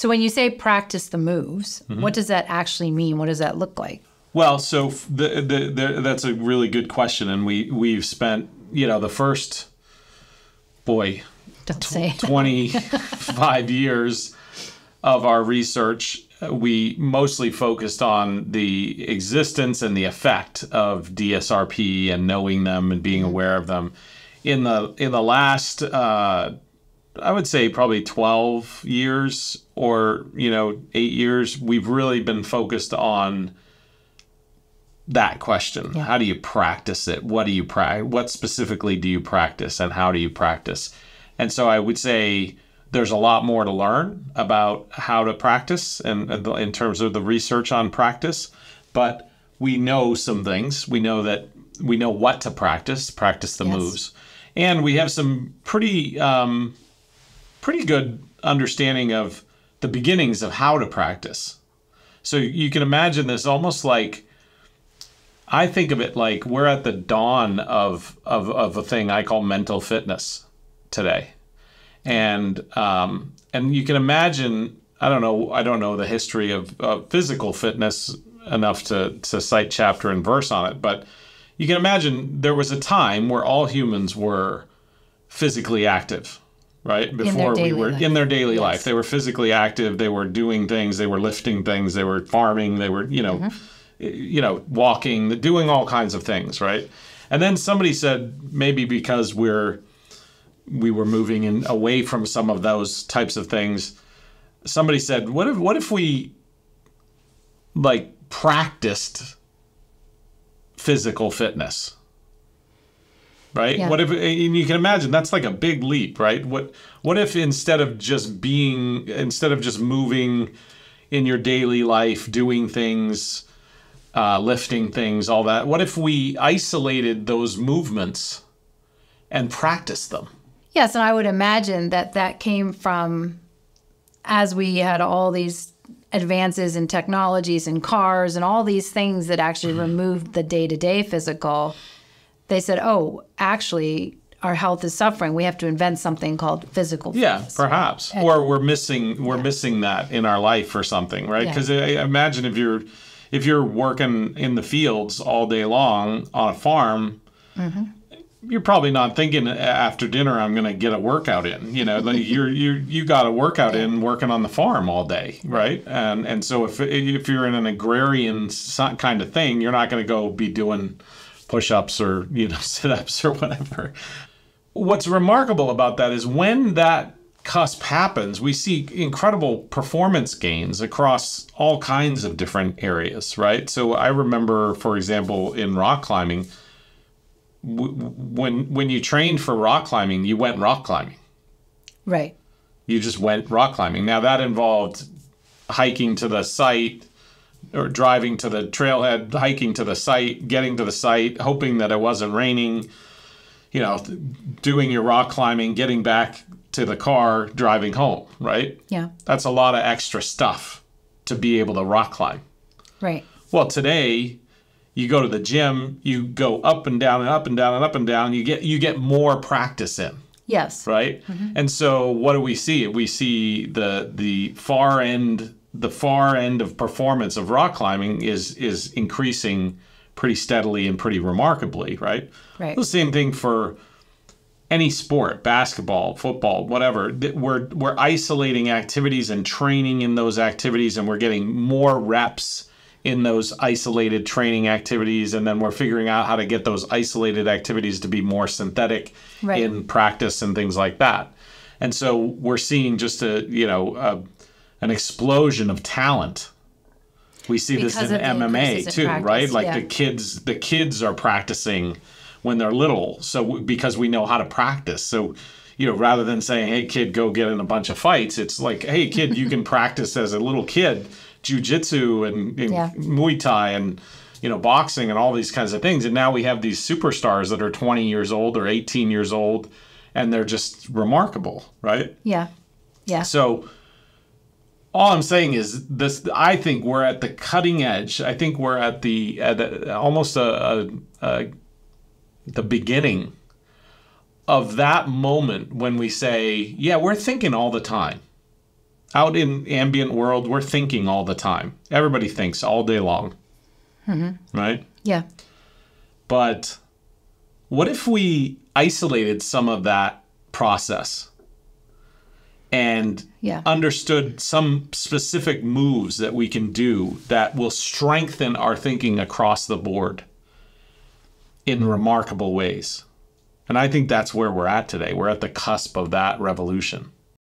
So when you say practice the moves, Mm-hmm. what does that actually mean? What does that look like? Well, so the, the, the, that's a really good question, and we we've spent you know the first boy Don't say. 25 years of our research, we mostly focused on the existence and the effect of DSRP and knowing them and being aware of them. In the in the last, uh, I would say probably 12 years or you know eight years, we've really been focused on that question. How do you practice it? What do you practice? What specifically do you practice, and how do you practice? And so I would say there's a lot more to learn about how to practice and and in terms of the research on practice, but we know some things. We know that we know what to practice, practice the Yes. moves, and we have some pretty um, pretty good understanding of the beginnings of how to practice. So you can imagine this almost like I think of it like we're at the dawn of of, of a thing I call mental fitness today, and um, and you can imagine I don't know I don't know the history of, of physical fitness enough to to cite chapter and verse on it, but you can imagine there was a time where all humans were physically active, right? Before we were life. in their daily Yes. life, they were physically active. They were doing things. They were lifting things. They were farming. They were you know Mm-hmm. you know, walking, doing all kinds of things, right? And then somebody said maybe because we're we were moving in away from some of those types of things. Somebody said, "What if what if we like practiced physical fitness?" Right? Yeah. What if and you can imagine that's like a big leap, right? What what if instead of just being instead of just moving in your daily life, doing things, uh, lifting things, all that. What if we isolated those movements and practiced them? Yes, and I would imagine that that came from as we had all these advances in technologies and cars and all these things that actually Mm-hmm. removed the day-to-day physical. They said, "Oh, actually our health is suffering. We have to invent something called physical Fitness. Yeah, fitness." perhaps. Or we're missing we're missing that in our life or something, right? Because I imagine if you're if you're working in the fields all day long on a farm. Mm-hmm. You're probably not thinking after dinner I'm going to get a workout in. You know, like you're you you got a workout in working on the farm all day, right? And and so if if you're in an agrarian kind of thing, you're not going to go be doing push-ups or you know sit-ups or whatever. What's remarkable about that is when that cusp happens, we see incredible performance gains across all kinds of different areas, right? So I remember, for example, in rock climbing, w- when when you trained for rock climbing, you went rock climbing. Right. You just went rock climbing. Now that involved hiking to the site or driving to the trailhead, hiking to the site, getting to the site, hoping that it wasn't raining, you know, doing your rock climbing, getting back to the car, driving home, right? Yeah. That's a lot of extra stuff to be able to rock climb. Right. Well, today you go to the gym, you go up and down and up and down and up and down, you get you get more practice in Yes. right? Mm-hmm. And so what do we see? We see the the far end the far end of performance of rock climbing is is increasing pretty steadily and pretty remarkably, right? Right. The same thing for any sport, basketball, football, whatever. We're we're isolating activities and training in those activities and we're getting more reps in those isolated training activities and then we're figuring out how to get those isolated activities to be more synthetic Right. in practice and things like that. And so we're seeing just a, you know, a, an explosion of talent. We see this in MMA too, practice, right? Like yeah. the kids the kids are practicing when they're little. So because we know how to practice. So you know, rather than saying, "Hey kid, go get in a bunch of fights," it's like, "Hey kid, you can practice as a little kid jujitsu and, and Yeah. Muay Thai and you know boxing and all these kinds of things." And now we have these superstars that are 20 years old or 18 years old, and they're just remarkable, right? Yeah. Yeah. So all I'm saying is this I think we're at the cutting edge. I think we're at the at a, almost a, a, a the beginning of that moment when we say, yeah, we're thinking all the time. out in ambient world, we're thinking all the time. Everybody thinks all day long. Mm-hmm. Right? Yeah. But what if we isolated some of that process and Yeah. understood some specific moves that we can do that will strengthen our thinking across the board in remarkable ways? And I think that's where we're at today. We're at the cusp of that revolution.